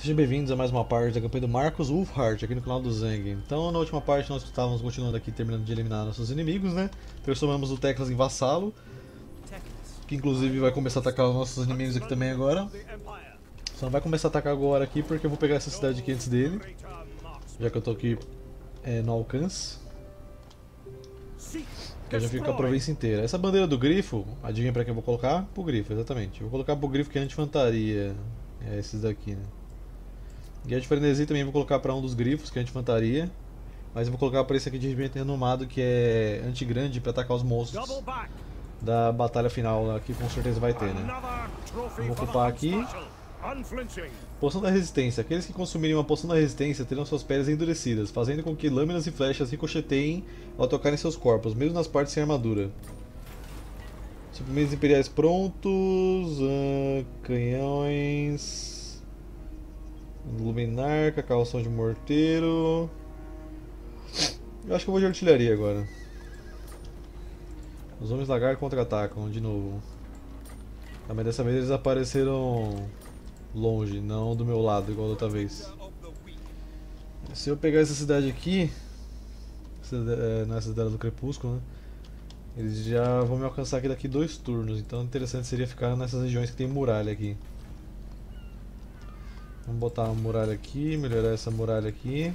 Sejam bem-vindos a mais uma parte da campanha do Marcos Wolfhard aqui no canal do Zeng. Então, na última parte, nós estávamos continuando aqui, terminando de eliminar nossos inimigos, né? Transformamos o Teclas em vassalo, que inclusive vai começar a atacar os nossos inimigos aqui também agora. Só não vai começar a atacar agora aqui porque eu vou pegar essa cidade aqui antes dele, já que eu tô aqui é, no alcance. Que já fica a província inteira. Essa bandeira do grifo, adivinha pra quem eu vou colocar? Pro grifo, exatamente. Vou colocar pro grifo que é anti-infantaria. É esses daqui, né? Guia de frenesi também vou colocar para um dos grifos, que é anti-infantaria. Mas eu vou colocar para esse aqui de regimento renomado, que é anti-grande, para atacar os monstros da batalha final, que com certeza vai ter, né? Vou ocupar aqui. Poção da resistência. Aqueles que consumirem uma poção da resistência terão suas peles endurecidas, fazendo com que lâminas e flechas ricocheteiem ao tocarem seus corpos, mesmo nas partes sem armadura. Suprimentos imperiais prontos, uh, canhões... Luminar, calção de morteiro. Eu acho que eu vou de artilharia agora. Os homens lagar contra-atacam de novo. Ah, mas dessa vez eles apareceram longe, não do meu lado, igual da outra vez. Se eu pegar essa cidade aqui, é, não é cidade do Crepúsculo, né? Eles já vão me alcançar aqui daqui dois turnos, então interessante seria ficar nessas regiões que tem muralha aqui. Vamos botar uma muralha aqui, melhorar essa muralha aqui.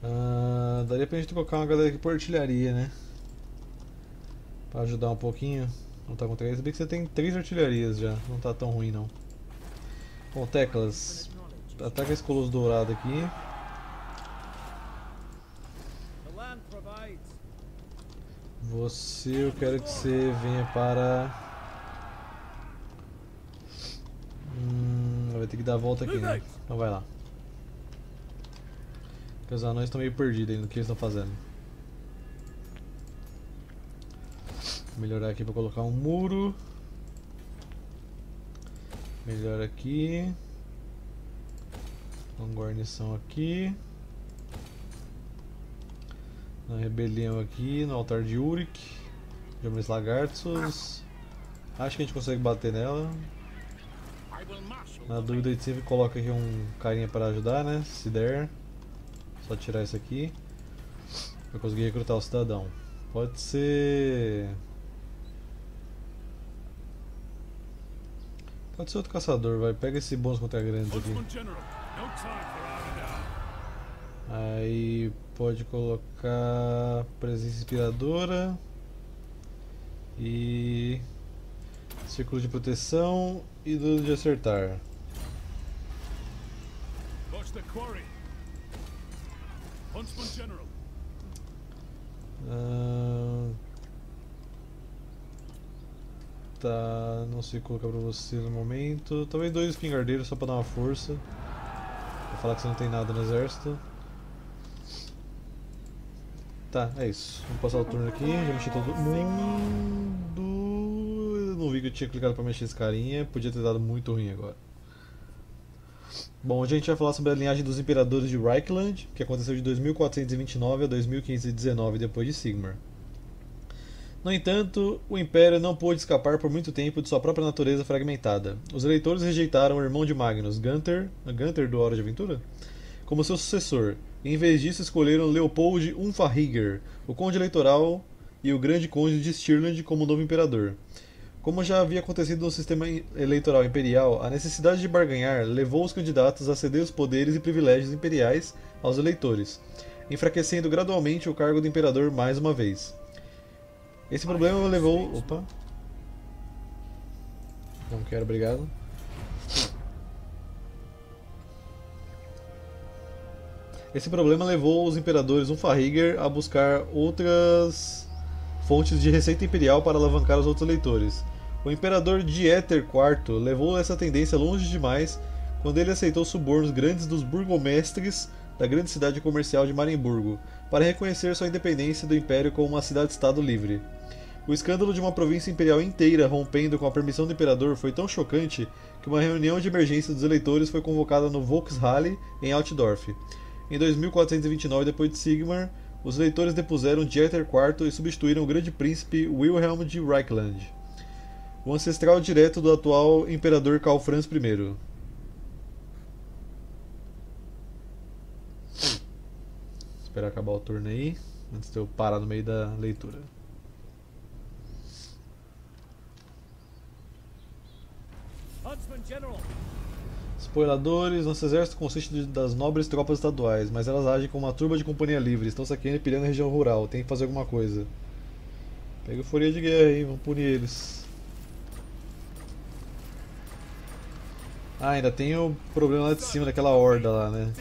Ah, daria pra gente colocar uma galera aqui por artilharia, né? Pra ajudar um pouquinho. Não tá com três. Bem que você tem três artilharias já. Não tá tão ruim não. Bom, teclas. Ataca esse colosso dourado aqui. Você, eu quero que você venha para vai ter que dar a volta aqui, né? Então vai lá. Porque os anões estão meio perdidos aí no que eles estão fazendo. Vou melhorar aqui para colocar um muro. Melhor aqui. Uma guarnição aqui. Uma rebelião aqui no altar de Uric. Homens lagartos. Acho que a gente consegue bater nela. Na dúvida a gente sempre coloca aqui um carinha para ajudar, né? Se der. Só tirar isso aqui. Pra conseguir recrutar o cidadão. Pode ser... Pode ser outro caçador, vai. Pega esse bônus contra grandes aqui. Aí pode colocar presença inspiradora. E Círculo de proteção e dano de acertar. Uh, tá, não sei colocar pra você no momento. Talvez dois espingardeiros só pra dar uma força. Pra falar que você não tem nada no exército. Tá, é isso. Vamos passar o turno aqui. Já mexi todo mundo vi que eu tinha clicado para mexer esse carinha, podia ter dado muito ruim agora. Bom, hoje a gente vai falar sobre a linhagem dos imperadores de Reichland, que aconteceu de 2429 a 2519 depois de Sigmar. No entanto, o Império não pôde escapar por muito tempo de sua própria natureza fragmentada. Os eleitores rejeitaram o irmão de Magnus, Gunther, Gunther do Hora de Aventura, como seu sucessor, e em vez disso escolheram Leopold Unfahriger, o conde eleitoral e o grande conde de Stirland como novo imperador. Como já havia acontecido no sistema eleitoral imperial, a necessidade de barganhar levou os candidatos a ceder os poderes e privilégios imperiais aos eleitores, enfraquecendo gradualmente o cargo do imperador mais uma vez. Esse problema levou. Opa! Não quero, obrigado. Esse problema levou os imperadores Unfarriger a buscar outras fontes de receita imperial para alavancar os outros eleitores. O imperador Dieter IV levou essa tendência longe demais quando ele aceitou subornos grandes dos burgomestres da grande cidade comercial de Marenburgo, para reconhecer sua independência do império como uma cidade-estado livre. O escândalo de uma província imperial inteira rompendo com a permissão do imperador foi tão chocante que uma reunião de emergência dos eleitores foi convocada no Volkshalle em Altdorf. Em 2429 depois de Sigmar, os eleitores depuseram Dieter IV e substituíram o grande príncipe Wilhelm de Reichland. O ancestral direto do atual imperador Karl Franz I. Esperar acabar o turno aí, antes de eu parar no meio da leitura. Huntsman General. Spoiladores, nosso exército consiste de- das nobres tropas estaduais, mas elas agem como uma turba de companhia livre, estão saqueando e pilhando a região rural, tem que fazer alguma coisa. Pega o Foria de Guerra aí, vamos punir eles. Ah, ainda tem o problema lá de cima daquela horda lá, né?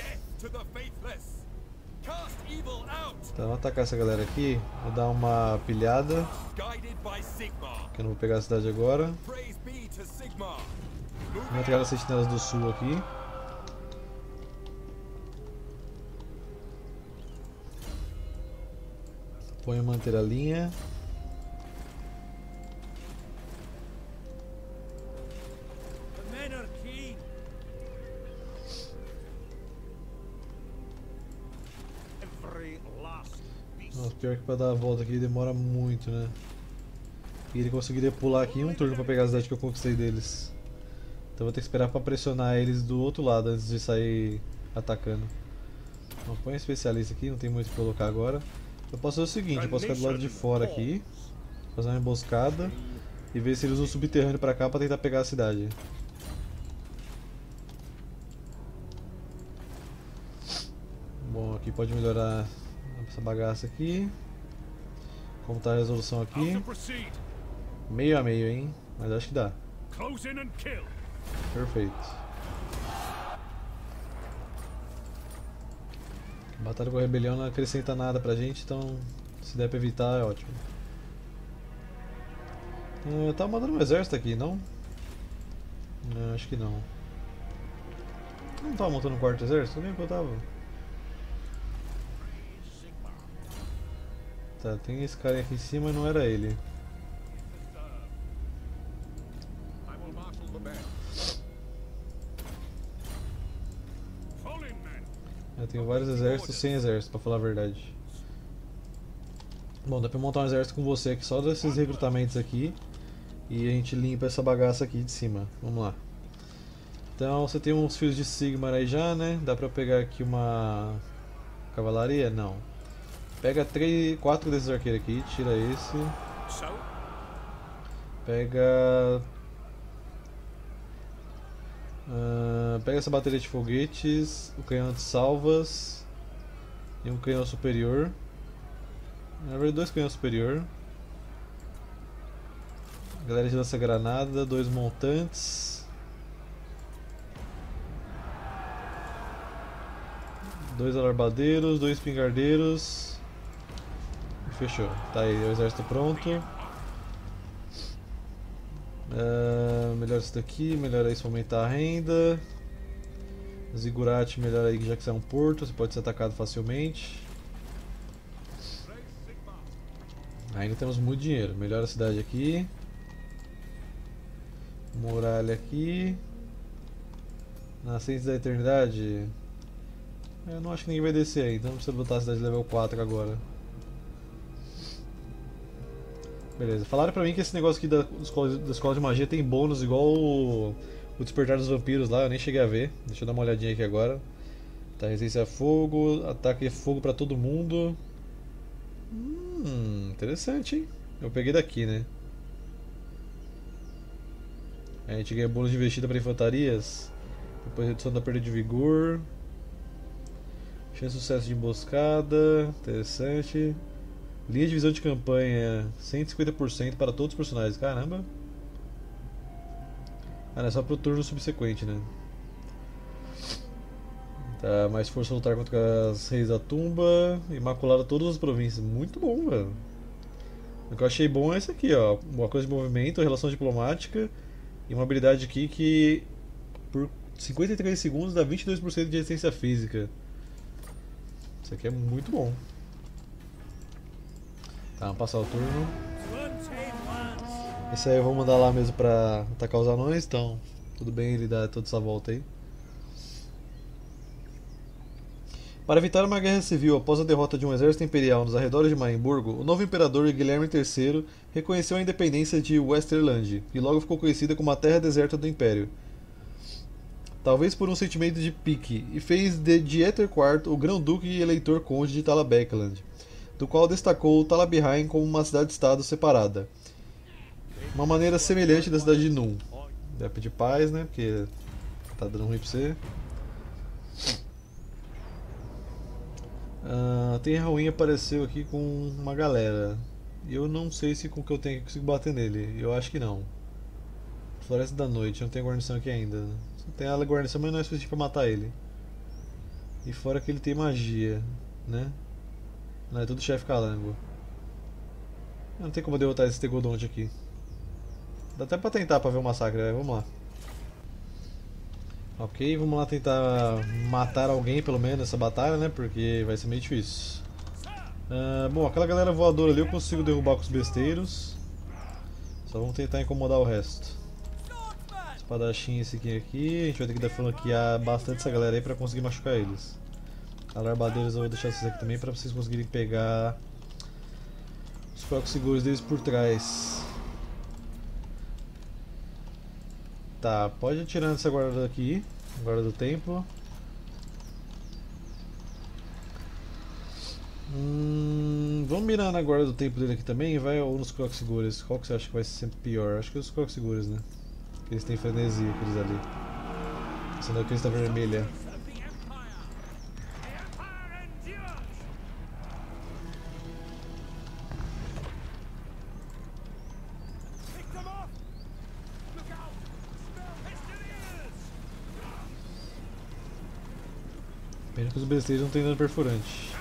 Então vamos atacar essa galera aqui, vou dar uma pilhada, que eu não vou pegar a cidade agora. Vamos atacar as sentinelas do sul aqui. Põe manter a linha. Nossa, pior que pra dar a volta aqui demora muito, né? E ele conseguiria pular aqui em um turno pra pegar a cidade que eu conquistei deles. Então vou ter que esperar pra pressionar eles do outro lado antes de sair atacando. Então põe um especialista aqui, não tem muito o que colocar agora. Eu posso fazer o seguinte, eu posso ficar do lado de fora aqui, fazer uma emboscada e ver se eles usam o subterrâneo pra cá pra tentar pegar a cidade. Bom, aqui pode melhorar essa bagaça aqui. Como tá a resolução aqui? Meio a meio, hein? Mas acho que dá. Perfeito. Batalha com a rebelião não acrescenta nada pra gente, então se der pra evitar é ótimo. Ah, Eu tava mandando um exército aqui, não? Não, acho que não. Não tava montando um quarto exército? Eu lembro que eu tava. Tá, tem esse cara aqui em cima não era ele. Eu tenho vários exércitos sem exército, pra falar a verdade. Bom, dá pra montar um exército com você aqui só desses recrutamentos aqui. E a gente limpa essa bagaça aqui de cima. Vamos lá. Então você tem uns fios de Sigmar aí já, né? Dá pra pegar aqui uma cavalaria? Não. Pega três, quatro desses arqueiros aqui, tira esse. Pega. Ah, pega essa bateria de foguetes, o canhão de salvas e um canhão superior. Na verdade, dois canhões superior. Galera de lança granada, dois montantes. Dois alarbadeiros, dois pingardeiros. Fechou. Tá aí, o exército pronto. Ah, melhora isso daqui, melhora isso pra aumentar a renda. Zigurate melhora aí já que você é um porto, você pode ser atacado facilmente. Ainda temos muito dinheiro. Melhora a cidade aqui. Muralha aqui. Nascentes da Eternidade. Eu não acho que ninguém vai descer aí, então não precisa botar a cidade level 4 agora. Beleza. Falaram pra mim que esse negócio aqui da escola, da escola de magia tem bônus igual o, o Despertar dos Vampiros lá, eu nem cheguei a ver. Deixa eu dar uma olhadinha aqui agora. Tá, resistência a fogo, ataque de fogo pra todo mundo. Hum, interessante, hein? Eu peguei daqui, né? A gente ganha bônus de investida para infantarias. Depois redução da perda de vigor. Chance de sucesso de emboscada. Interessante. Linha de visão de campanha. 150% para todos os personagens. Caramba. Ah, não é só pro turno subsequente, né? Tá, mais força a lutar contra as reis da tumba. Imaculada todas as províncias. Muito bom, velho. O que eu achei bom é esse aqui, ó. Uma coisa de movimento, relação diplomática. E uma habilidade aqui que por 53 segundos dá 22% de resistência física. Isso aqui é muito bom. Tá, vamos passar o turno. Esse aí eu vou mandar lá mesmo pra atacar os anões, então tudo bem ele dar toda essa volta aí. Para evitar uma guerra civil após a derrota de um exército imperial nos arredores de Marienburgo, o novo imperador Guilherme III reconheceu a independência de Westerland e logo ficou conhecida como a terra deserta do império. Talvez por um sentimento de pique, e fez de Dieter IV o grão-duque e eleitor conde de Talabeckland, do qual destacou Talabiheim como uma cidade-estado separada. Uma maneira semelhante da cidade de Num. Vai pedir paz, né? Porque tá dando ruim pra você. Ah, tem Halloween apareceu aqui com uma galera. E eu não sei se com o que eu tenho consigo bater nele. Eu acho que não. Floresta da Noite, não tem guarnição aqui ainda. Tem a guarnição, mas não é suficiente pra matar ele. E fora que ele tem magia, né? Não, é tudo chefe calango. Não tem como derrotar esse Tegodonte aqui. Dá até pra tentar pra ver o massacre, né? vamos lá. Ok, vamos lá tentar matar alguém pelo menos nessa batalha, né? Porque vai ser meio difícil. Ah, bom, aquela galera voadora ali eu consigo derrubar com os besteiros. Só vamos tentar incomodar o resto. Espadachim esse aqui, aqui. A gente vai ter que dar franquear bastante essa galera aí pra conseguir machucar eles. Alarbadeiros eu vou deixar vocês aqui também pra vocês conseguirem pegar os fracos seguros deles por trás. Tá, pode ir tirando essa guarda daqui, guarda do templo. Hum, vamos mirar na guarda do templo dele aqui também, vai ou nos crocs seguros. Qual que você acha que vai ser sempre pior? Acho que os crocs seguros, né? Porque eles têm frenesia, aqueles ali. Sendo aqueles da vermelha. Pena que os besteiros não tem dano perfurante.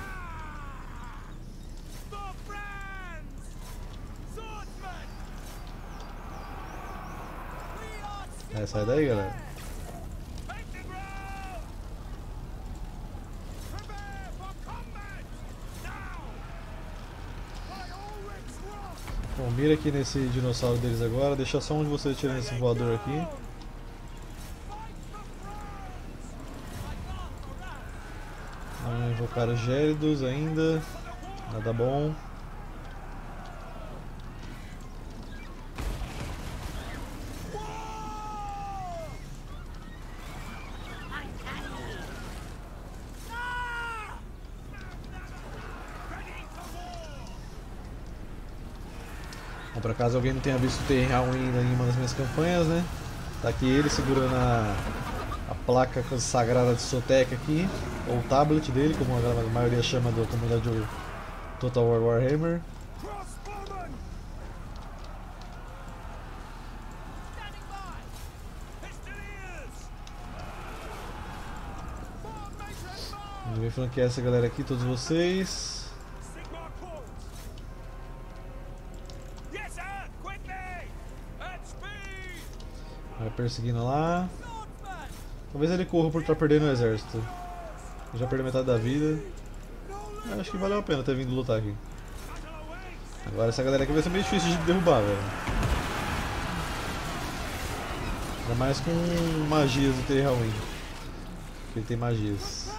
Are É, sai daí, galera. Bom, mira aqui nesse dinossauro deles agora, deixa só um de vocês tirando esse voador aqui. Fight for friends! Like Arthur Vamos invocar os gélidos ainda. Nada bom. Bom, por acaso alguém não tenha visto o Terry ainda em uma das minhas campanhas, né? Tá aqui ele segurando a placa sagrada de Sotek aqui, ou o tablet dele, como a maioria chama da comunidade do Total War Warhammer. Vamos ver franquear essa galera aqui, todos vocês. Vai perseguindo lá. Talvez ele corra por estar perdendo o exército. Já perdeu metade da vida. Eu acho que valeu a pena ter vindo lutar aqui. Agora essa galera aqui vai ser meio difícil de derrubar, velho. Ainda mais com magias do Halloween. Porque ele tem magias.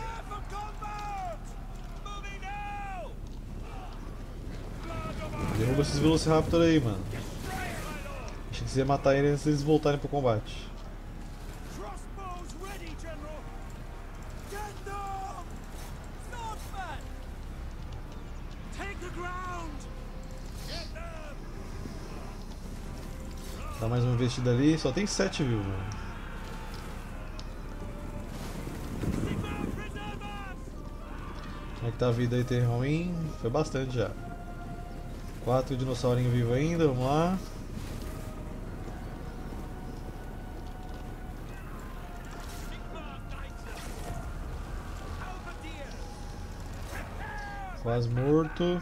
Derruba esses Velociraptor aí, mano. Achei que você ia matar ele antes deles voltarem pro combate. Dá mais uma investida ali, só tem 7 views, mano. Como é que tá a vida aí, Halloween? Foi bastante já. Quatro dinossaurinhos vivos ainda, vamos lá. Quase morto.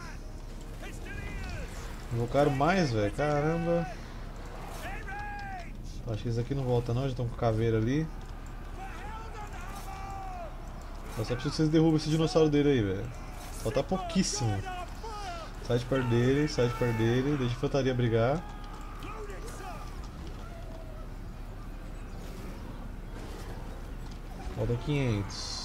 Invocaram mais, velho. Caramba. Acho que esse aqui não volta não, já estão com caveira ali. Eu só preciso que vocês derrubem esse dinossauro dele aí, velho. Falta pouquíssimo. Sai de perto dele, sai de perto dele, deixa a infantaria brigar. Falta 500.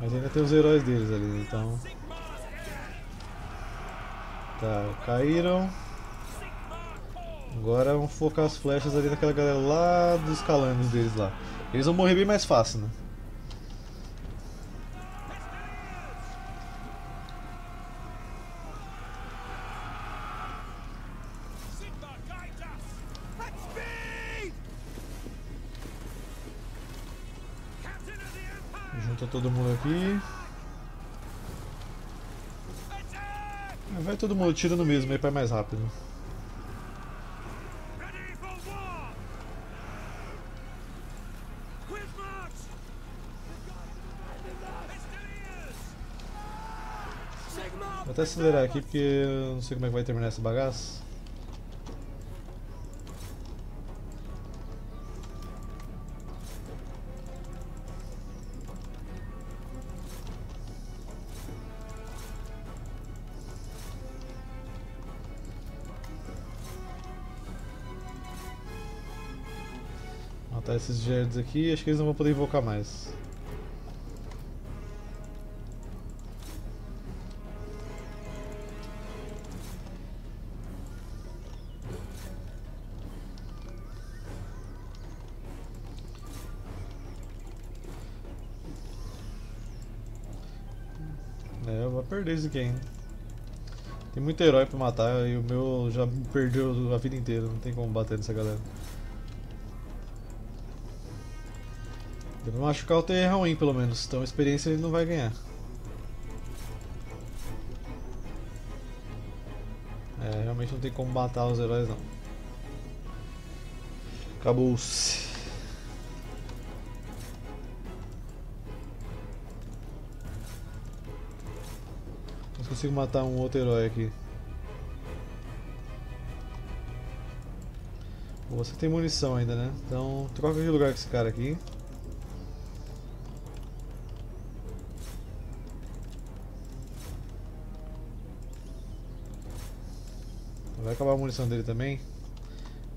Mas ainda tem os heróis deles ali, então... Tá, caíram. Agora vamos focar as flechas ali naquela galera lá dos calames deles lá. Eles vão morrer bem mais fácil, né? Junta todo mundo aqui. Vai todo mundo tira no mesmo aí ir mais rápido. Vou até acelerar aqui porque eu não sei como é que vai terminar essa bagaça. Esses Gerds aqui, acho que eles não vão poder invocar mais. É, eu vou perder esse game. Tem muito herói pra matar e o meu já perdeu a vida inteira, não tem como bater nessa galera. Eu não acho que o é ruim, pelo menos, então experiência ele não vai ganhar. É, realmente não tem como matar os heróis não. Acabou-se. Não consigo matar um outro herói aqui. Você tem munição ainda, né? Então troca de lugar com esse cara aqui. Acabar a munição dele também.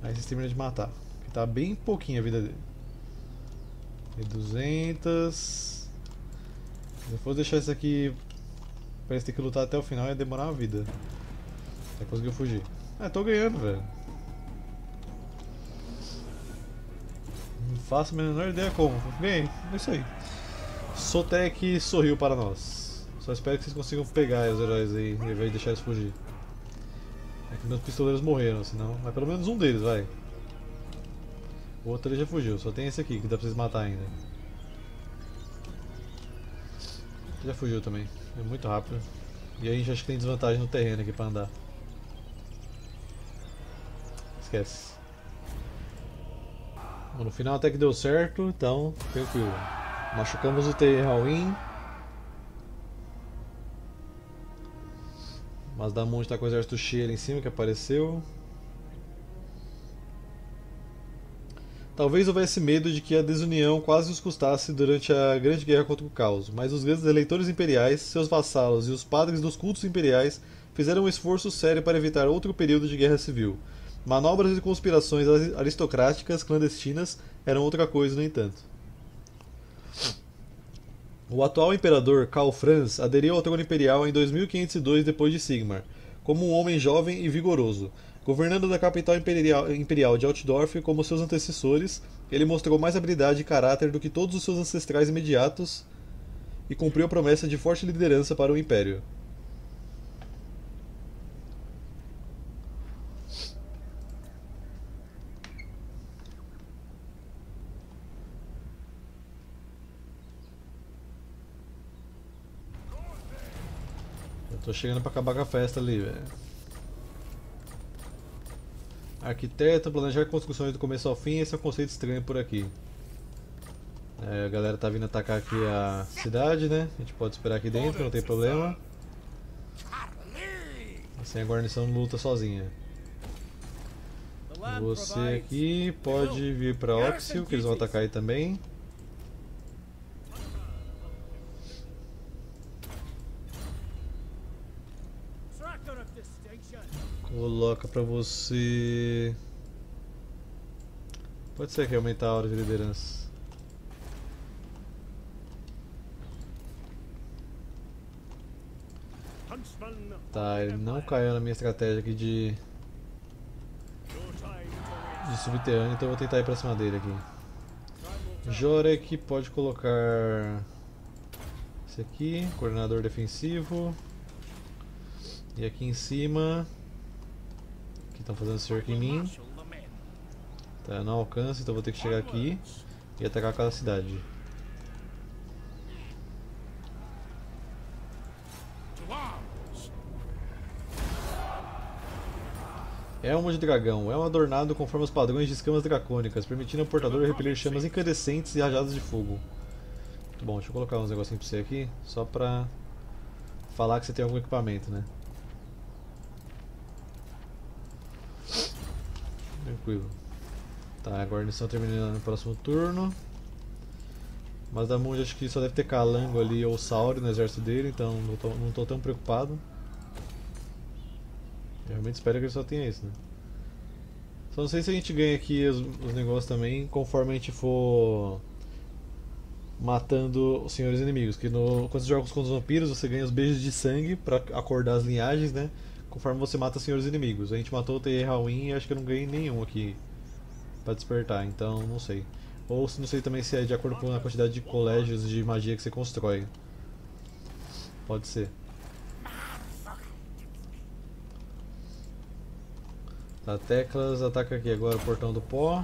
Aí vocês terminam de matar. Que tá bem pouquinho a vida dele. E 200. Se eu for deixar isso aqui eles ter que lutar até o final, ia demorar uma vida. Até conseguiu fugir. Ah, tô ganhando, velho. Não faço a menor ideia como. Ganhei, é isso aí. Sotek sorriu para nós. Só espero que vocês consigam pegar os heróis aí, ao invés de deixar eles fugir. Meus pistoleiros morreram, senão. Mas pelo menos um deles, vai. O outro ele já fugiu, só tem esse aqui que dá pra vocês matar ainda. Já fugiu também, é muito rápido. E aí a gente acha que tem desvantagem no terreno aqui pra andar. Esquece. Bom, no final até que deu certo, então tranquilo. Machucamos o Terralin. Mas da monte tá com o exército ali em cima que apareceu. Talvez houvesse medo de que a desunião quase os custasse durante a grande guerra contra o caos, mas os grandes eleitores imperiais, seus vassalos e os padres dos cultos imperiais fizeram um esforço sério para evitar outro período de guerra civil. Manobras e conspirações aristocráticas clandestinas eram outra coisa, no entanto. O atual imperador Karl Franz aderiu ao trono imperial em 2502 depois de Sigmar, como um homem jovem e vigoroso. Governando da capital imperial, de Altdorf como seus antecessores, ele mostrou mais habilidade e caráter do que todos os seus ancestrais imediatos e cumpriu a promessa de forte liderança para o império. Tô chegando pra acabar com a festa ali, velho. Arquiteto, planejar construções do começo ao fim, esse é um conceito estranho por aqui. É, a galera tá vindo atacar aqui a cidade, né? A gente pode esperar aqui dentro, não tem problema. Assim a guarnição luta sozinha. Você aqui pode vir pra Oxio, que eles vão atacar aí também. Coloca pra você... Pode ser que aumentar a hora de liderança. Tá, ele não caiu na minha estratégia aqui de... De subterrâneo, então eu vou tentar ir pra cima dele aqui. Jorek pode colocar... Esse aqui, coordenador defensivo. E aqui em cima... Estão fazendo cerco em mim. Tá, não alcanço, então vou ter que chegar aqui e atacar aquela cidade. Elmo de dragão. Elmo adornado conforme os padrões de escamas dracônicas, permitindo ao portador repelir chamas incandescentes e rajadas de fogo. Muito bom, deixa eu colocar uns negocinhos pra você aqui, só pra falar que você tem algum equipamento, né? Tranquilo. Tá, a guarnição terminando no próximo turno. Mas da Mundi acho que só deve ter Calango ali ou Sauri no exército dele, então não tô, não tô tão preocupado. Eu realmente espero que ele só tenha isso, né? Só não sei se a gente ganha aqui os, os negócios também conforme a gente for matando os senhores inimigos. Que no, quando você joga contra os vampiros, você ganha os beijos de sangue pra acordar as linhagens, né? Conforme você mata os senhores inimigos. A gente matou o Tei Hawin e acho que eu não ganhei nenhum aqui pra despertar, então não sei. Ou se não sei também se é de acordo com a quantidade de colégios de magia que você constrói. Pode ser. Tá, teclas, ataca aqui agora o portão do pó.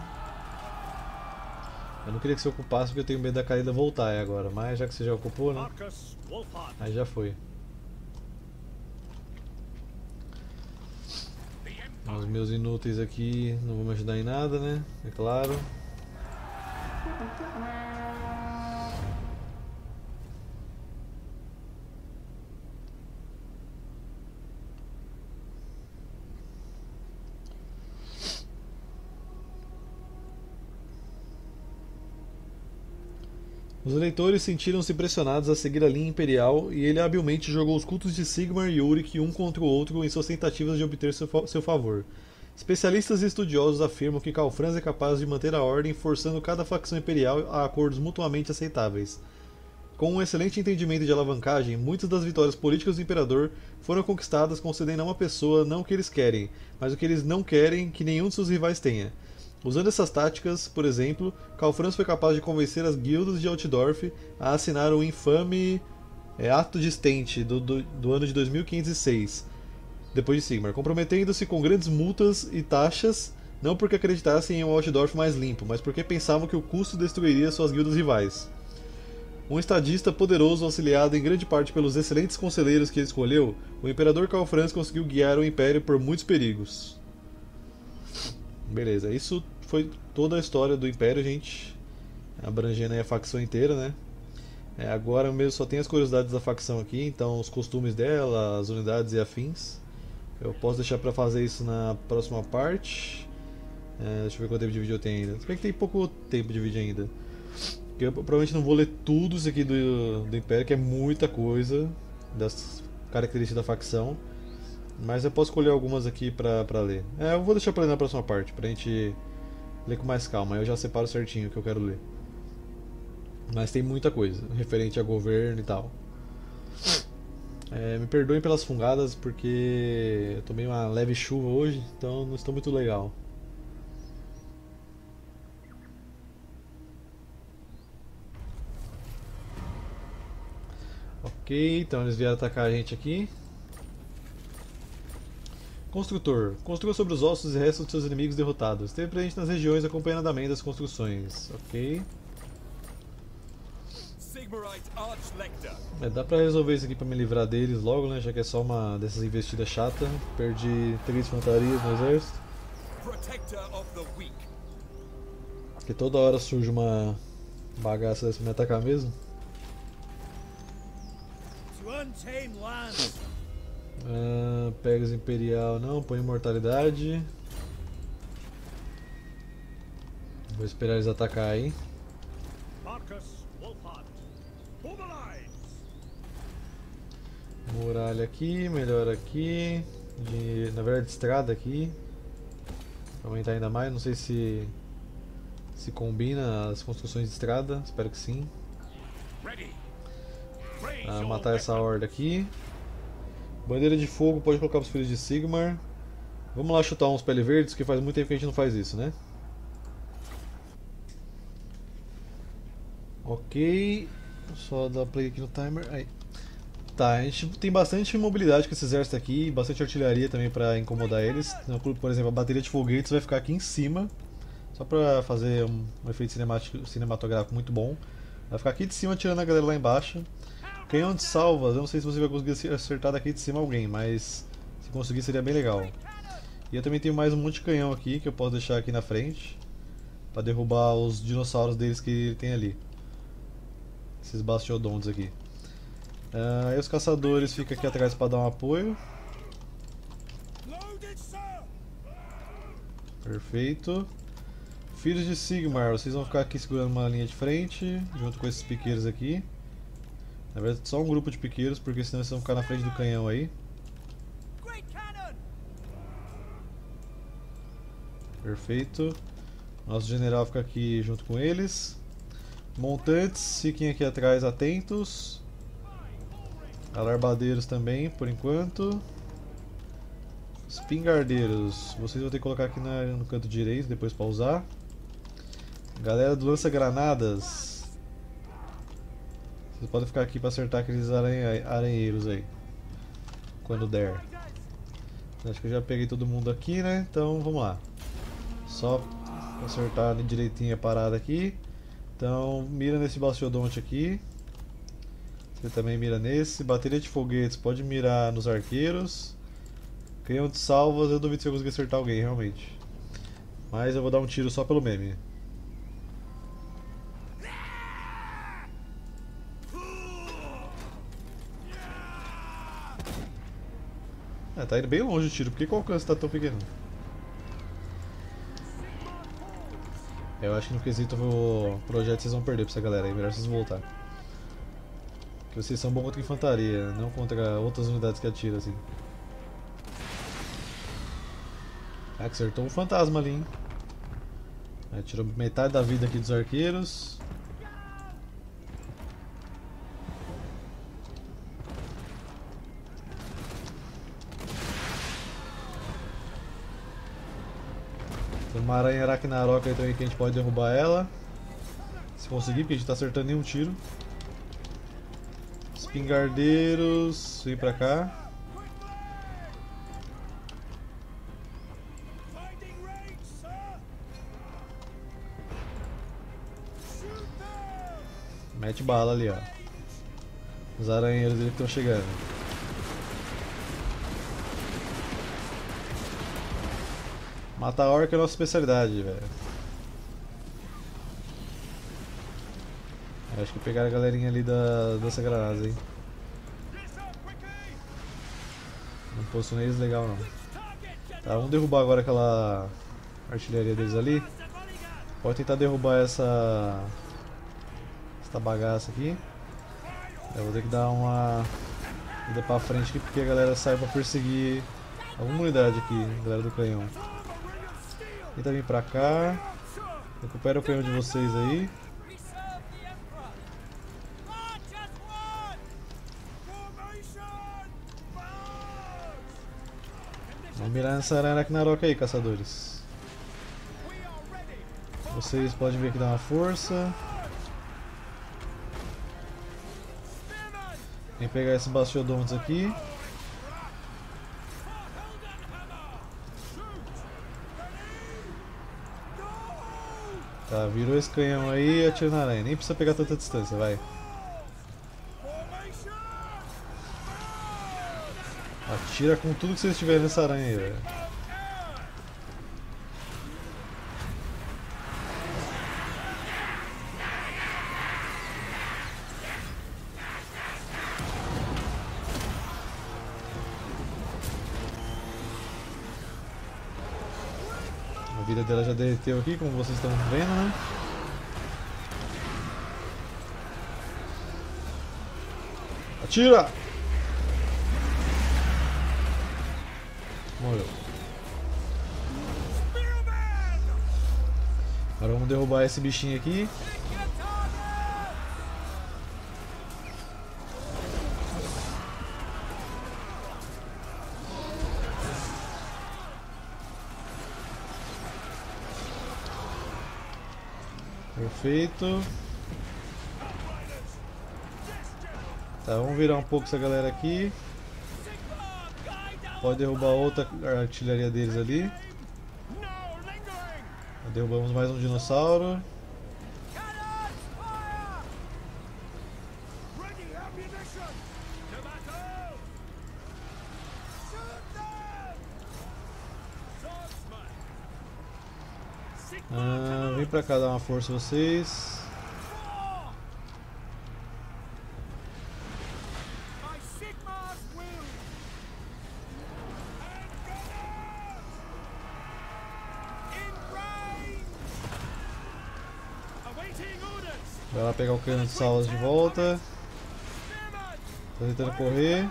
Eu não queria que você ocupasse porque eu tenho medo da caída voltar aí agora, mas já que você já ocupou, né? Aí já foi. The Empire. Os meus inúteis aqui não vão me ajudar em nada, né? É claro. Os eleitores sentiram-se pressionados a seguir a linha imperial e ele habilmente jogou os cultos de Sigmar e Ulrich um contra o outro em suas tentativas de obter seu, fa- seu favor. Especialistas e estudiosos afirmam que Calfrans é capaz de manter a ordem forçando cada facção imperial a acordos mutuamente aceitáveis. Com um excelente entendimento de alavancagem, muitas das vitórias políticas do Imperador foram conquistadas concedendo a uma pessoa não o que eles querem, mas o que eles não querem que nenhum de seus rivais tenha. Usando essas táticas, por exemplo, Calfrans foi capaz de convencer as guildas de Altdorf a assinar o infame é, Ato de Stente do, do, do ano de 2506, depois de Sigmar, comprometendo-se com grandes multas e taxas, não porque acreditassem em um Altdorf mais limpo, mas porque pensavam que o custo destruiria suas guildas rivais. Um estadista poderoso, auxiliado em grande parte pelos excelentes conselheiros que ele escolheu, o Imperador Calfrans conseguiu guiar o Império por muitos perigos. Beleza, isso foi toda a história do Império, gente. Abrangendo a facção inteira, né? É, agora mesmo só tem as curiosidades da facção aqui, então os costumes dela, as unidades e afins. Eu posso deixar pra fazer isso na próxima parte. É, deixa eu ver quanto tempo de vídeo eu tenho ainda. Se bem que tem pouco tempo de vídeo ainda. Porque eu provavelmente não vou ler tudo isso aqui do, do Império, que é muita coisa das características da facção. Mas eu posso escolher algumas aqui pra, pra ler. É, eu vou deixar pra ler na próxima parte, pra gente ler com mais calma. Eu já separo certinho o que eu quero ler. Mas tem muita coisa referente a governo e tal. É, me perdoem pelas fungadas porque eu tomei uma leve chuva hoje, então não estou muito legal. Ok, então eles vieram atacar a gente aqui. Construtor. Construa sobre os ossos e restos de seus inimigos derrotados. Esteve presente nas regiões acompanhando a das construções. Ok. É, dá pra resolver isso aqui pra me livrar deles logo, né? Já que é só uma dessas investidas chatas. Perdi três fantarias no exército. Porque toda hora surge uma bagaça dessa pra me atacar mesmo. To untamed lands. Ah, Pegas Imperial não, põe Imortalidade. Vou esperar eles atacar aí. Marcus Wolfhard. Muralha aqui, melhor aqui. De, na verdade, estrada aqui. Pra aumentar ainda mais. Não sei se se combina as construções de estrada. Espero que sim. Ah, matar essa horda aqui. Bandeira de fogo pode colocar pros filhos de Sigmar. Vamos lá chutar uns pele verdes, que faz muito tempo que a gente não faz isso, né? Ok. Só dar play aqui no timer. Aí. Tá, a gente tem bastante mobilidade com esse exército aqui, bastante artilharia também pra incomodar eles. Então, por exemplo, a bateria de foguetes vai ficar aqui em cima, só pra fazer um, efeito cinematográfico muito bom. Vai ficar aqui de cima tirando a galera lá embaixo. Canhão de salvas, eu não sei se você vai conseguir acertar daqui de cima alguém, mas se conseguir seria bem legal. E eu também tenho mais um monte de canhão aqui que eu posso deixar aqui na frente para derrubar os dinossauros deles que tem ali. Esses bastiodontes aqui. Uh, e os caçadores ficam aqui atrás para dar um apoio. Perfeito. Filhos de Sigmar, vocês vão ficar aqui segurando uma linha de frente, junto com esses piqueiros aqui. Na verdade, só um grupo de piqueiros, porque senão eles vão ficar na frente do canhão aí. Perfeito. Nosso general fica aqui junto com eles. Montantes, fiquem aqui atrás atentos. Alarbadeiros também, por enquanto. Espingardeiros, vocês vão ter que colocar aqui na- no canto direito depois para usar. Galera do lança-granadas. Vocês podem ficar aqui para acertar aqueles aranha- aranheiros aí. Quando der. Acho que eu já peguei todo mundo aqui, né? Então vamos lá. Só acertar direitinho a parada aqui. Então mira nesse bastiodonte aqui. Você também mira nesse. Bateria de foguetes pode mirar nos arqueiros. Canhão de salvas, eu duvido se eu conseguir acertar alguém realmente. Mas eu vou dar um tiro só pelo meme. Tá indo bem longe o tiro. Por que que o alcance tá tão pequeno? Eu acho que no quesito o projeto vocês vão perder pra essa galera aí. Melhor vocês voltar. Porque vocês são bons contra infantaria, não contra outras unidades que atiram assim. Ah, que acertou um fantasma ali, hein? Aí, tirou metade da vida aqui dos arqueiros. Tem uma aranha aracnarok aí também que a gente pode derrubar ela. Se conseguir, porque a gente tá acertando nenhum tiro. Espingardeiros, vem pra cá. Mete bala ali, ó. Os aranheiros dele que estão chegando. Matar a orca é a nossa especialidade, velho. Acho que pegaram a galerinha ali da dança granadas, hein. Não posicionei eles legal não. Tá, vamos derrubar agora aquela artilharia deles ali. Pode tentar derrubar essa. Essa bagaça aqui. Eu vou ter que dar uma ida pra frente aqui porque a galera sai pra perseguir alguma unidade aqui, galera do canhão. Tenta vir pra cá. Recupera o canhão de vocês aí. Vamos mirar nessa aranha Ragnarok aí, caçadores. Vocês podem ver que dá uma força. Vem pegar esses bastiodontes aqui. Tá, virou esse canhão aí e atira na aranha. Nem precisa pegar tanta distância, vai. Atira com tudo que vocês tiverem nessa aranha aí, velho. A vida dela já derreteu aqui, como vocês estão vendo, Atira! Morreu. Agora vamos derrubar esse bichinho aqui. Perfeito. Tá, vamos virar um pouco essa galera aqui. Pode derrubar outra artilharia deles ali. Derrubamos mais um dinossauro. Ah, vem pra cá dar uma força vocês. Pegar o cano de salas de volta. Spearmen! Tá tentando correr.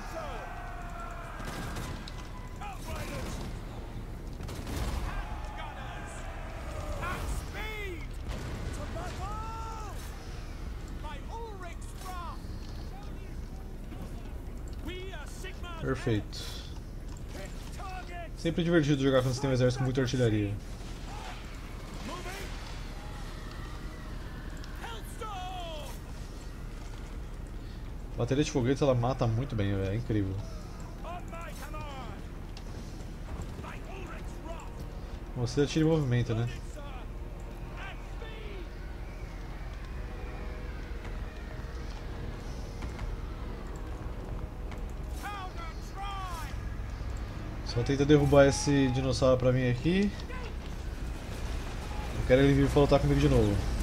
Perfeito. Sempre divertido jogar quando você tem um exército com muita artilharia. Bateria de foguetes ela mata muito bem, velho. É incrível. Você atira em movimento, né? Só tenta derrubar esse dinossauro pra mim aqui. Eu quero ele vir pra comigo de novo.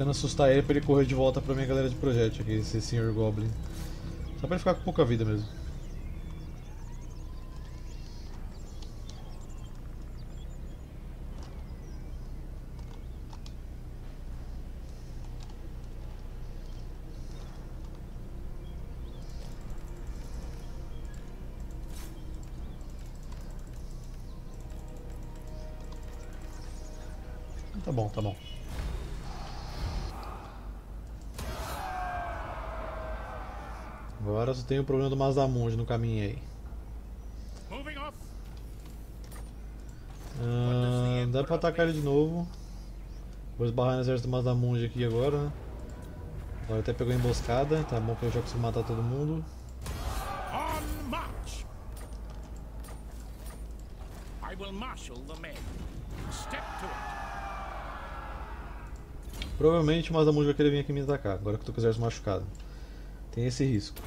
Tentando assustar ele pra ele correr de volta pra minha galera de projétil aqui, esse Sr. Goblin. Só pra ele ficar com pouca vida mesmo. Tem o problema do Mazdamonde no caminho aí. Ah, dá pra atacar ele de novo. Vou esbarrar no exército do Mazdamonde aqui agora. né? Agora até pegou a emboscada, tá bom que eu já consigo matar todo mundo. Provavelmente o Mazdamonde vai querer vir aqui me atacar, agora que eu tô com o exército machucado. Tem esse risco.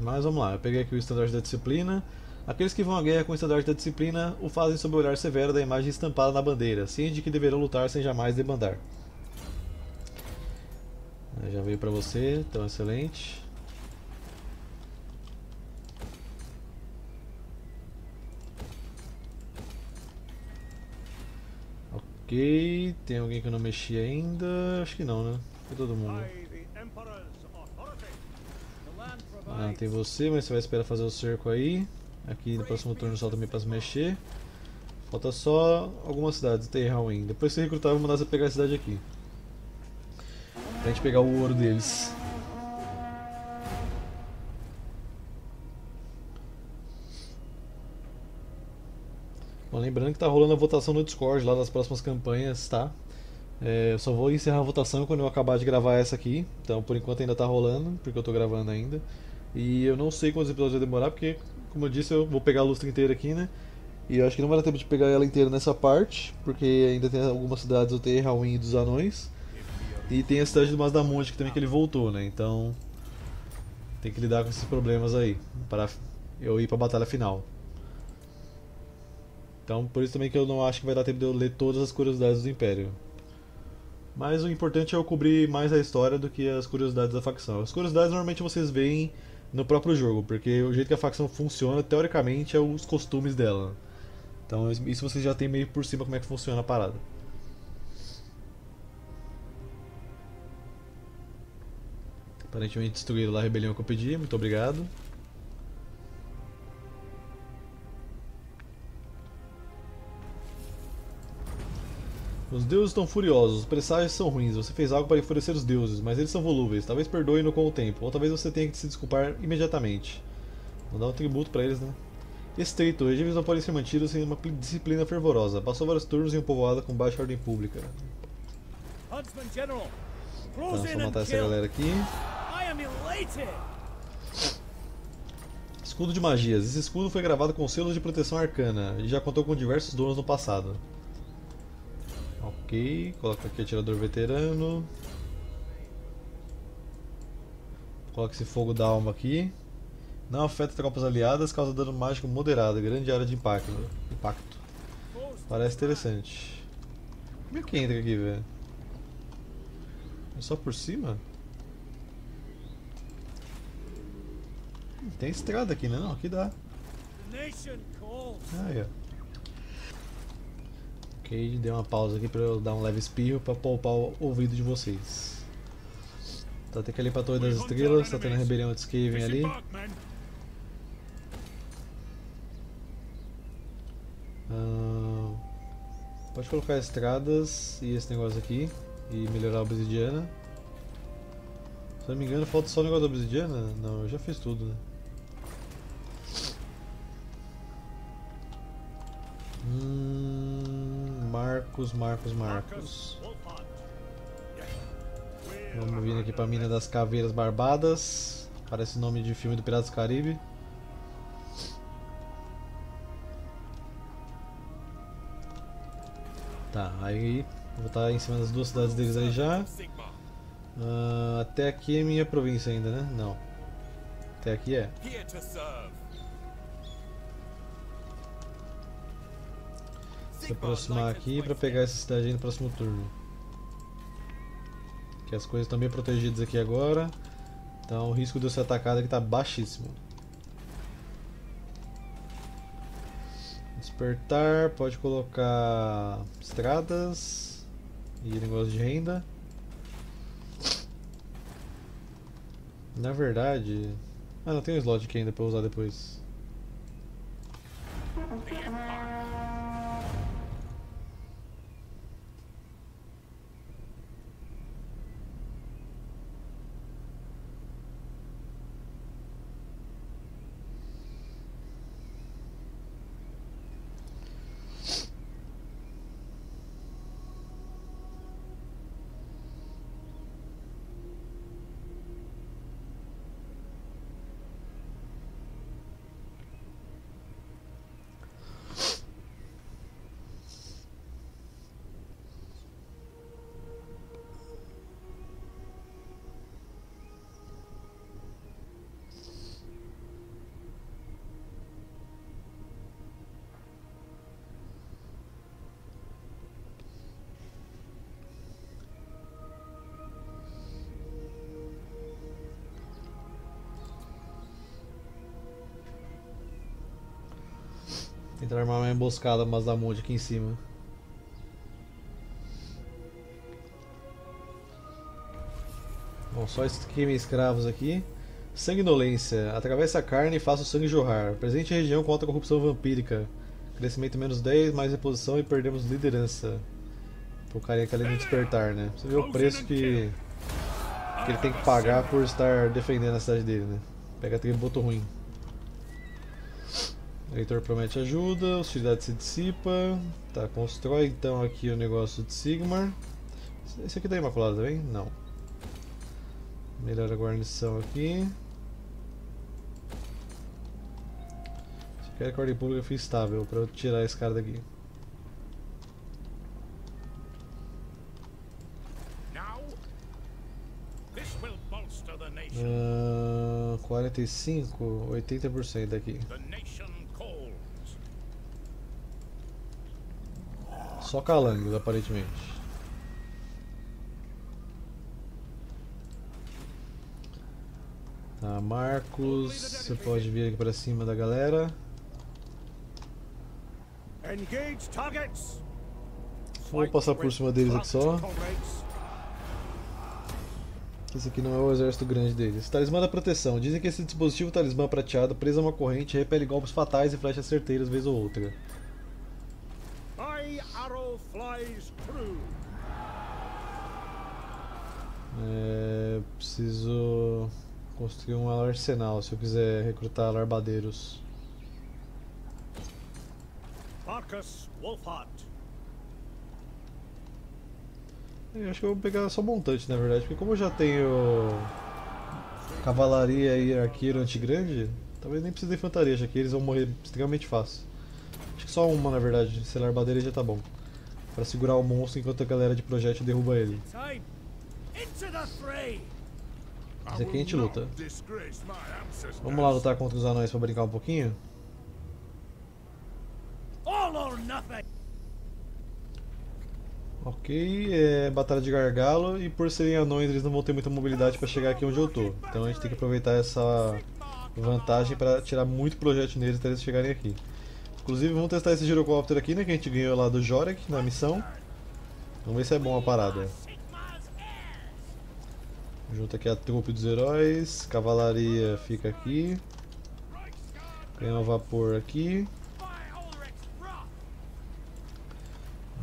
Mas vamos lá, eu peguei aqui o estandarte da disciplina. Aqueles que vão à guerra com o estandarte da disciplina o fazem sob o olhar severo da imagem estampada na bandeira, ciente de que deverão lutar sem jamais debandar. Já veio pra você, então excelente. Ok, tem alguém que eu não mexi ainda? Acho que não, né? Foi todo mundo. Ah, tem você, mas você vai esperar fazer o cerco aí. Aqui no próximo turno só também pra se mexer. Falta só algumas cidades, tem Halloween. Depois que você recrutar, eu vou mandar você pegar a cidade aqui. Pra gente pegar o ouro deles. Bom, lembrando que tá rolando a votação no Discord lá das próximas campanhas, tá? É, eu só vou encerrar a votação quando eu acabar de gravar essa aqui. Então, por enquanto ainda tá rolando, porque eu tô gravando ainda. E eu não sei quantos episódios vai demorar, porque, como eu disse, eu vou pegar a lustra inteira aqui, né? E eu acho que não vai dar tempo de pegar ela inteira nessa parte, porque ainda tem algumas cidades, eu tenho Halloween dos Anões. E tem a cidade do Mazdamonte que também que ele voltou, né? Então tem que lidar com esses problemas aí para eu ir pra batalha final. Então por isso também que eu não acho que vai dar tempo de eu ler todas as curiosidades do Império. Mas o importante é eu cobrir mais a história do que as curiosidades da facção. As curiosidades normalmente vocês veem no próprio jogo, porque o jeito que a facção funciona, teoricamente, é os costumes dela. Então isso vocês já tem meio por cima como é que funciona a parada. Aparentemente destruíram lá a rebelião que eu pedi, muito obrigado. Os deuses estão furiosos, os presságios são ruins, você fez algo para enfurecer os deuses, mas eles são volúveis, talvez perdoem-no com o tempo, ou talvez você tenha que se desculpar imediatamente. Vou dar um tributo para eles, né? Estrito, regimes não podem ser mantidos sem uma pli- disciplina fervorosa. Passou vários turnos em um povoado com baixa ordem pública. Huntsman General, Então, só in matar essa galera aqui. Escudo de magias. Esse escudo foi gravado com selos de proteção arcana e já contou com diversos donos no passado. Ok, coloca aqui atirador veterano. Coloca esse fogo da alma aqui. Não afeta tropas aliadas, causa dano mágico moderado, grande área de impacto. impacto. Parece interessante. Como é que entra aqui, velho? É só por cima? Tem estrada aqui, né? Não, aqui dá. Aí, ó. Ok, dei uma pausa aqui pra eu dar um leve espirro pra poupar o ouvido de vocês. Tá, tem que ir ali pra Torre das Estrelas, tá tendo a rebelião de Skaven ali. Ah, pode colocar estradas e esse negócio aqui e melhorar a obsidiana. Se não me engano, falta só o negócio da obsidiana? Não, eu já fiz tudo, né? Marcos, Marcos, Marcos. Vamos vir aqui pra mina das caveiras barbadas. Parece nome de filme do Piratas do Caribe. Tá, aí vou estar em cima das duas cidades deles aí já. Ah, até aqui é minha província ainda, né? Não. Até aqui é. Se aproximar aqui pra pegar essa cidade aí no próximo turno. Que as coisas estão bem protegidas aqui agora. Então o risco de eu ser atacado aqui tá baixíssimo. Despertar, pode colocar estradas e negócio de renda. Na verdade. Ah, não tem um slot aqui ainda eu usar depois. Tentar armar uma emboscada mas da monte aqui em cima. Bom, só queime escravos aqui. Sanguinolência. Atravesse a carne e faça o sangue jorrar. Presente região contra a corrupção vampírica. Crescimento menos 10, mais reposição e perdemos liderança. Pro carinha que ali no despertar, né? Você vê o preço que, que ele tem que pagar por estar defendendo a cidade dele, né? Pega tributo ruim. O Leitor promete ajuda, hostilidade se dissipa. Tá, constrói então aqui o negócio de Sigmar. Esse aqui da Imaculada também? Não. Melhora a guarnição aqui. Só quero que a ordem pública fique estável para eu tirar esse cara daqui. Ah, 45, 80% daqui. The nation Só calangos, aparentemente. Tá, Marcos, você pode vir aqui pra cima da galera. Engage targets. Vou passar por cima deles aqui só. Esse aqui não é o exército grande deles. Talismã da proteção. Dizem que esse dispositivo talismã prateado preso a uma corrente repele golpes fatais e flechas certeiras vez ou outra. Flies true. É, preciso construir um arsenal se eu quiser recrutar larbadeiros. Marcus Wolfhart. Eu acho que eu vou pegar só montante na verdade, porque como eu já tenho cavalaria e arqueiro antigrande, talvez nem precise de infantaria, já que eles vão morrer extremamente fácil. Acho que só uma na verdade, se larbadeira já tá bom. Pra segurar o monstro enquanto a galera de projétil derruba ele. Esse aqui a gente luta. Vamos lá lutar contra os anões pra brincar um pouquinho? Ok, é batalha de gargalo e por serem anões eles não vão ter muita mobilidade pra chegar aqui onde eu tô. Então a gente tem que aproveitar essa vantagem pra tirar muito projétil neles até eles chegarem aqui. Inclusive vamos testar esse girocóptero aqui, né, que a gente ganhou lá do Jorek na missão. Vamos ver se é bom a parada. Junta aqui a trupe dos heróis, cavalaria fica aqui, canhão a vapor aqui,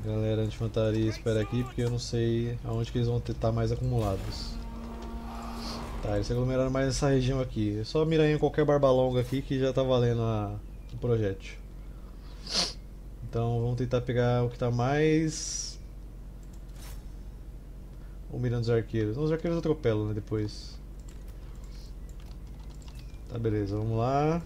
galera de infantaria espera aqui porque eu não sei aonde que eles vão estar mais acumulados. Tá, eles se aglomeraram mais nessa região aqui. É só mirar em qualquer barba longa aqui que já tá valendo a, o projétil. Então vamos tentar pegar o que tá mais. Ou mirando os arqueiros. Os arqueiros atropelam, né? Depois. Tá, beleza, vamos lá.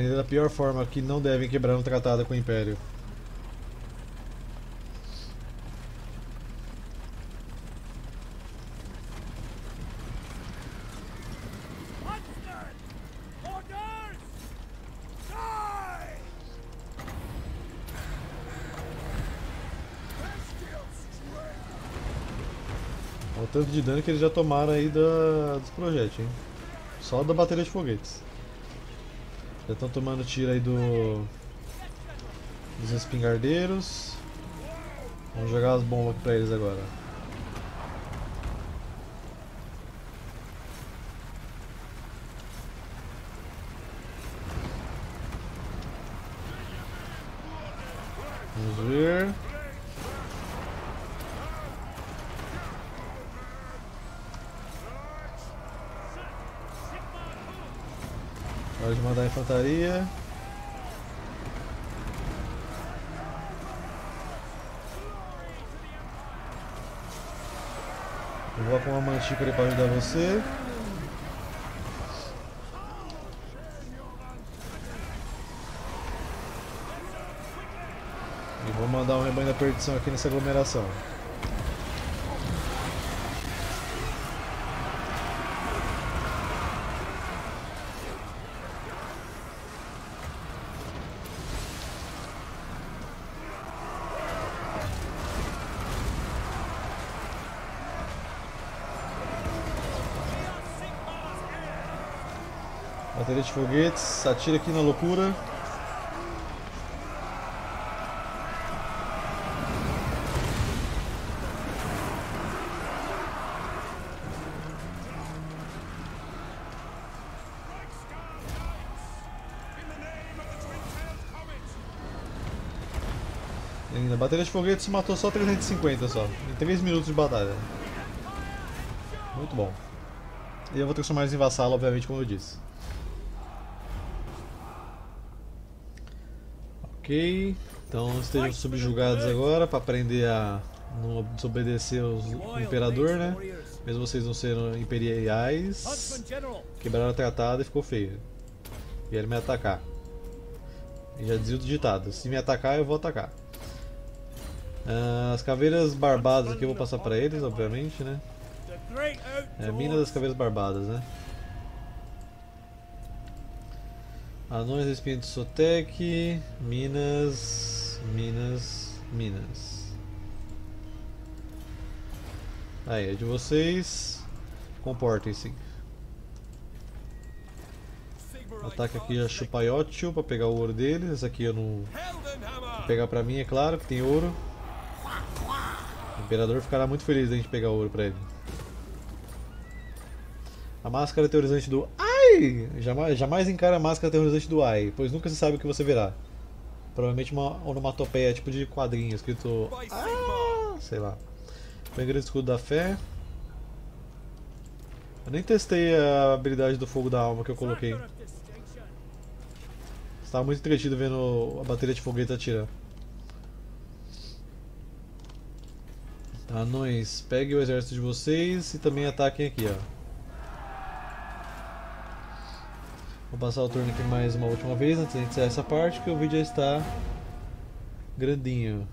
Aprender da pior forma que não devem quebrar um tratado com o Império. Olha o tanto de dano que eles já tomaram aí da, dos projéteis, hein? Só da bateria de foguetes. Já estão tomando tiro aí do. dos espingardeiros. Vamos jogar as bombas aqui pra eles agora. Vamos ver. Hora de mandar a infantaria. Eu vou com uma mantícore para ajudar você. E vou mandar um rebanho da perdição aqui nessa aglomeração. Bateria de foguetes, atira aqui na loucura. Ainda, bateria de foguetes matou só 350 só, em 3 minutos de batalha. Muito bom. E eu vou transformar eles em vassalo, obviamente, como eu disse. Ok, então estejam subjugados agora para aprender a não desobedecer o imperador, né? Mesmo vocês não sendo imperiais, quebraram a tratada e ficou feio. Vieram me atacar. E já dizia o ditado: se me atacar, eu vou atacar. Ah, as caveiras barbadas aqui eu vou passar para eles, obviamente, né? É, outdoors. mina das caveiras barbadas, né? Anões de Sotec, Minas. Minas, Minas. Aí, é de vocês. Comportem-se. Ataque aqui já Chupaiotiu pra pegar o ouro deles. Essa aqui eu não. Vou pegar pra mim, é claro, que tem ouro. O Imperador ficará muito feliz da gente pegar ouro pra ele. A máscara aterrorizante do Ai! Jamais, jamais encara a máscara aterrorizante do Ai, pois nunca se sabe o que você verá. Provavelmente uma onomatopeia tipo de quadrinho escrito Ah! Sei lá. Põe grande escudo da fé. Eu nem testei a habilidade do fogo da alma que eu coloquei. Estava muito entretido vendo a bateria de foguete atirar. Tá, anões, pegue o exército de vocês e também ataquem aqui, ó. Vou passar o turno aqui mais uma última vez antes de encerrar essa parte, que o vídeo já está grandinho.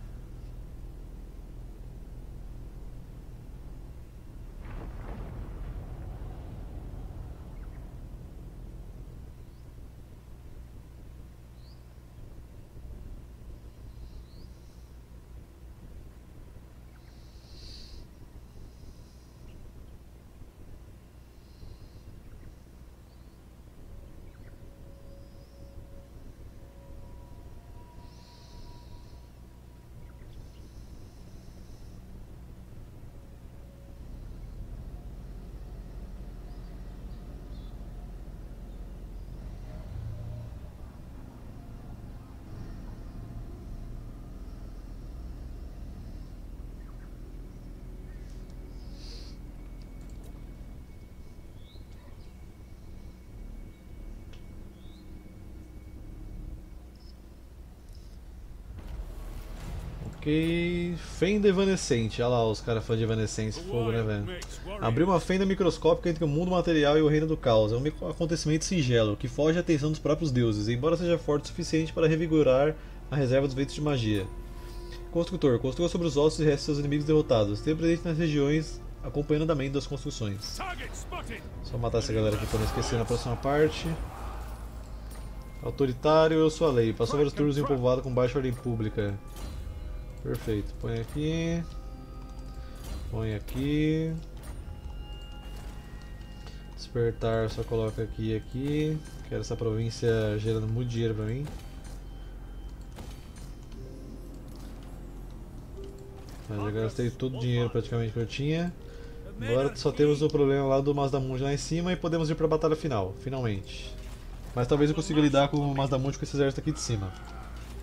Ok. Fenda evanescente. Olha lá os caras fãs de evanescência fogo, né, velho? Abriu uma fenda microscópica entre o mundo material e o reino do caos. É um acontecimento singelo, que foge à atenção dos próprios deuses, embora seja forte o suficiente para revigorar a reserva dos ventos de magia. Construtor, construa sobre os ossos e restos dos inimigos derrotados. Esteja presente nas regiões, acompanhando o andamento das construções. Só matar essa galera aqui pra não esquecer na próxima parte. Autoritário, eu sou a lei. Passou vários turnos em um povoado com baixa ordem pública. Perfeito. Põe aqui. Põe aqui. Despertar, só coloca aqui e aqui. Quero essa província gerando muito dinheiro pra mim. Mas já gastei todo o dinheiro praticamente que eu tinha. Agora só temos o problema lá do Mazdamundi lá em cima e podemos ir pra batalha final, finalmente. Mas talvez eu consiga lidar com o Mazdamundi com esse exército aqui de cima.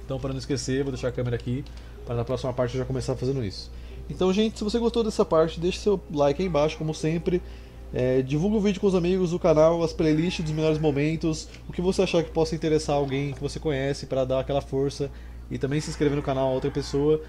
Então, para não esquecer, vou deixar a câmera aqui para na próxima parte eu já começar fazendo isso. Então, gente, se você gostou dessa parte, deixe seu like aí embaixo, como sempre. É, divulga o vídeo com os amigos, o canal, as playlists dos melhores momentos, o que você achar que possa interessar alguém que você conhece para dar aquela força e também se inscrever no canal a outra pessoa.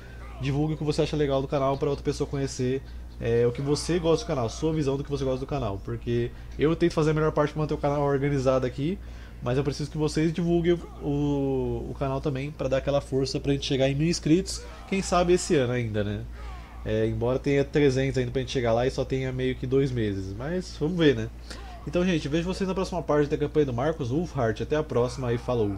Divulgue o que você acha legal do canal para outra pessoa conhecer é, o que você gosta do canal, sua visão do que você gosta do canal, porque eu tento fazer a melhor parte para manter o canal organizado aqui, mas eu preciso que vocês divulguem o, o canal também para dar aquela força pra gente chegar em mil inscritos, quem sabe esse ano ainda, né? É, embora tenha 300 ainda pra gente chegar lá e só tenha meio que dois meses, mas vamos ver, né? Então, gente, vejo vocês na próxima parte da campanha do Marcos Wolfhard. Até a próxima e falou!